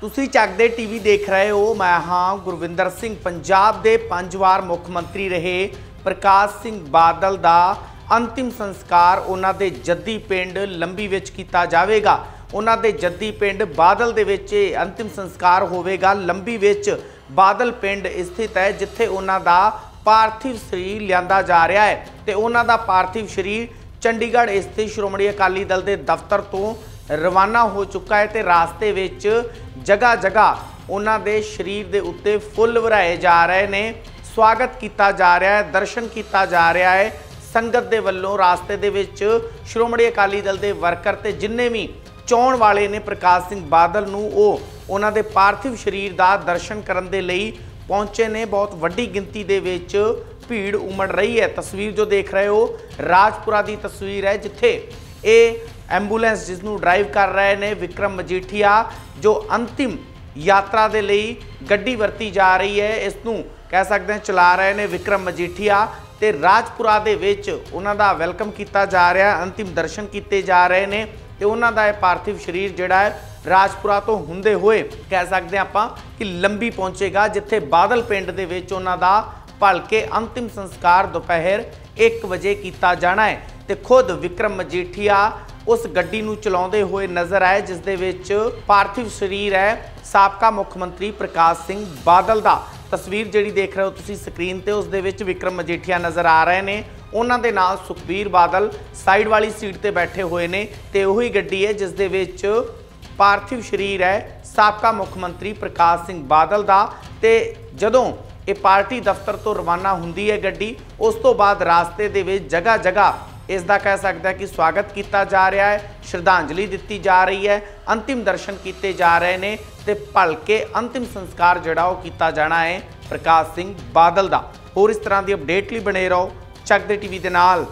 ਤੁਸੀਂ ਚੱਕਦੇ ਟੀਵੀ ਦੇਖ ਰਹੇ ਹੋ, ਮੈਂ ਹਾਂ ਗੁਰਵਿੰਦਰ ਸਿੰਘ, ਪੰਜਾਬ ਦੇ ਪੰਜ ਵਾਰ ਮੁੱਖ ਮੰਤਰੀ ਰਹੇ ਪ੍ਰਕਾਸ਼ ਸਿੰਘ ਬਾਦਲ ਦਾ ਅੰਤਿਮ ਸੰਸਕਾਰ ਉਹਨਾਂ ਦੇ ਜੱਦੀ ਪਿੰਡ ਲੰਬੀ ਵਿੱਚ ਕੀਤਾ ਜਾਵੇਗਾ। ਉਹਨਾਂ ਦੇ ਜੱਦੀ ਪਿੰਡ ਬਾਦਲ ਦੇ ਵਿੱਚ ਅੰਤਿਮ ਸੰਸਕਾਰ ਹੋਵੇਗਾ। ਲੰਬੀ ਵਿੱਚ ਬਾਦਲ ਪਿੰਡ ਸਥਿਤ ਹੈ, ਜਿੱਥੇ ਉਹਨਾਂ ਦਾ ਪਾਰਥਿਵ ਸਰੀਰ ਲਿਆਂਦਾ ਜਾ ਰਿਹਾ ਹੈ। ਤੇ ਉਹਨਾਂ ਦਾ ਪਾਰਥਿਵ ਸਰੀਰ ਚੰਡੀਗੜ੍ਹ ਸਥਿਤ ਸ਼੍ਰੋਮਣੀ ਅਕਾਲੀ ਦਲ ਦੇ ਦਫ਼ਤਰ ਤੋਂ ਰਵਾਨਾ ਹੋ ਚੁੱਕਾ ਹੈ ਤੇ ਰਾਸਤੇ ਵਿੱਚ ਜਗ੍ਹਾ ਜਗ੍ਹਾ ਉਹਨਾਂ ਦੇ ਸਰੀਰ ਦੇ ਉੱਤੇ ਫੁੱਲ ਵਰਾਏ ਜਾ ਰਹੇ ਨੇ। ਸਵਾਗਤ ਕੀਤਾ ਜਾ ਰਿਹਾ ਹੈ, ਦਰਸ਼ਨ ਕੀਤਾ ਜਾ ਰਿਹਾ ਹੈ। ਸੰਗਤ ਦੇ ਵੱਲੋਂ ਰਾਸਤੇ ਦੇ ਵਿੱਚ ਸ਼੍ਰੋਮਣੀ ਅਕਾਲੀ ਦਲ ਦੇ ਵਰਕਰ ਤੇ ਜਿੰਨੇ ਵੀ ਚਾਉਣ ਵਾਲੇ ਨੇ ਪ੍ਰਕਾਸ਼ ਸਿੰਘ ਬਾਦਲ ਨੂੰ, ਉਹ ਉਹਨਾਂ ਦੇ ਪਾਰਥਿਵ ਸਰੀਰ ਦਾ ਦਰਸ਼ਨ ਕਰਨ ਦੇ ਲਈ ਪਹੁੰਚੇ ਨੇ। ਬਹੁਤ ਵੱਡੀ ਗਿਣਤੀ ਦੇ ਵਿੱਚ ਭੀੜ ਉਮੜ ਰਹੀ ਹੈ। ਤਸਵੀਰ ਜੋ ਦੇਖ ਰਹੇ ਹੋ, ਰਾਜਪੁਰਾ ਦੀ ਤਸਵੀਰ ਹੈ, ਜਿੱਥੇ ਇਹ ਐਂਬੂਲੈਂਸ ਜਿਸ ਨੂੰ ਡਰਾਈਵ ਕਰ ਰਹੇ ਨੇ ਵਿਕਰਮ ਮਜੀਠੀਆ, ਜੋ ਅੰਤਿਮ ਯਾਤਰਾ ਦੇ ਲਈ ਗੱਡੀ ਵਰਤੀ ਜਾ ਰਹੀ ਹੈ ਇਸ ਨੂੰ ਕਹਿ ਸਕਦੇ ਹਾਂ ਚਲਾ ਰਹੇ ਨੇ ਵਿਕਰਮ ਮਜੀਠੀਆ ਤੇ ਰਾਜਪੁਰਾ ਦੇ ਵਿੱਚ ਉਹਨਾਂ ਦਾ ਵੈਲਕਮ ਕੀਤਾ ਜਾ ਰਿਹਾ ਅੰਤਿਮ ਦਰਸ਼ਨ ਕੀਤੇ ਜਾ ਰਹੇ ਨੇ ਤੇ ਉਹਨਾਂ ਦਾ ਇਹ ਪਾਰਥਿਵ ਸਰੀਰ ਜਿਹੜਾ ਹੈ ਰਾਜਪੁਰਾ ਤੋਂ ਹੁੰਦੇ ਹੋਏ ਕਹਿ ਸਕਦੇ ਹਾਂ ਆਪਾਂ ਕਿ ਲੰਬੀ ਪਹੁੰਚੇਗਾ, ਜਿੱਥੇ ਬਾਦਲ ਪਿੰਡ ਦੇ ਵਿੱਚ ਉਹਨਾਂ ਦਾ ਭਲਕੇ ਅੰਤਿਮ ਸੰਸਕਾਰ ਦੁਪਹਿਰ 1 ਵਜੇ ਕੀਤਾ ਜਾਣਾ ਹੈ। ਤੇ ਖੁਦ ਵਿਕਰਮ ਮਜੀਠੀਆ ਉਸ ਗੱਡੀ ਨੂੰ ਚਲਾਉਂਦੇ ਹੋਏ ਨਜ਼ਰ ਆਏ, ਜਿਸ ਦੇ ਵਿੱਚ ਪਾਰਥਿਵ ਸਰੀਰ ਹੈ, ਸਾਬਕਾ ਮੁੱਖ ਮੰਤਰੀ ਪ੍ਰਕਾਸ਼ ਸਿੰਘ ਬਾਦਲ ਦਾ। ਤਸਵੀਰ ਜਿਹੜੀ ਦੇਖ ਰਹੇ ਹੋ ਤੁਸੀਂ ਸਕਰੀਨ ਤੇ, ਉਸ ਦੇ ਵਿੱਚ ਵਿਕਰਮ ਮਜੀਠੀਆ ਨਜ਼ਰ ਆ ਰਹੇ ਨੇ। ਉਹਨਾਂ ਦੇ ਨਾਲ ਸੁਖਬੀਰ ਬਾਦਲ ਸਾਈਡ ਵਾਲੀ ਸੀਟ ਤੇ ਬੈਠੇ ਹੋਏ ਨੇ ਤੇ ਉਹੀ ਗੱਡੀ ਹੈ, ਜਿਸ ਦੇ ਵਿੱਚ ਪਾਰਥਿਵ ਸਰੀਰ ਹੈ, ਸਾਬਕਾ ਮੁੱਖ ਮੰਤਰੀ ਪ੍ਰਕਾਸ਼ ਸਿੰਘ ਬਾਦਲ ਦਾ। ਤੇ ਜਦੋਂ ਇਹ ਪਾਰਟੀ ਦਫ਼ਤਰ ਤੋਂ ਰਵਾਨਾ ਹੁੰਦੀ ਹੈ ਗੱਡੀ, ਉਸ ਤੋਂ ਬਾਅਦ ਰਾਸਤੇ ਦੇ ਵਿੱਚ ਜਗ੍ਹਾ ਜਗ੍ਹਾ ਇਸ ਦਾ ਕਹਿ ਸਕਦਾ ਕਿ ਸਵਾਗਤ ਕੀਤਾ ਜਾ ਰਿਹਾ ਹੈ, ਸ਼ਰਧਾਂਜਲੀ ਦਿੱਤੀ ਜਾ ਰਹੀ ਹੈ, ਅੰਤਿਮ ਦਰਸ਼ਨ ਕੀਤੇ ਜਾ ਰਹੇ ਨੇ ਤੇ ਭਲਕੇ ਅੰਤਿਮ ਸੰਸਕਾਰ ਜਿਹੜਾ ਉਹ ਕੀਤਾ ਜਾਣਾ ਹੈ ਪ੍ਰਕਾਸ਼ ਸਿੰਘ ਬਾਦਲ ਦਾ। ਹੋਰ ਇਸ ਤਰ੍ਹਾਂ ਦੀ ਅਪਡੇਟ ਲਈ ਬਣੇ ਰਹੋ ਚੱਕ ਦੇ ਟੀਵੀ ਦੇ ਨਾਲ।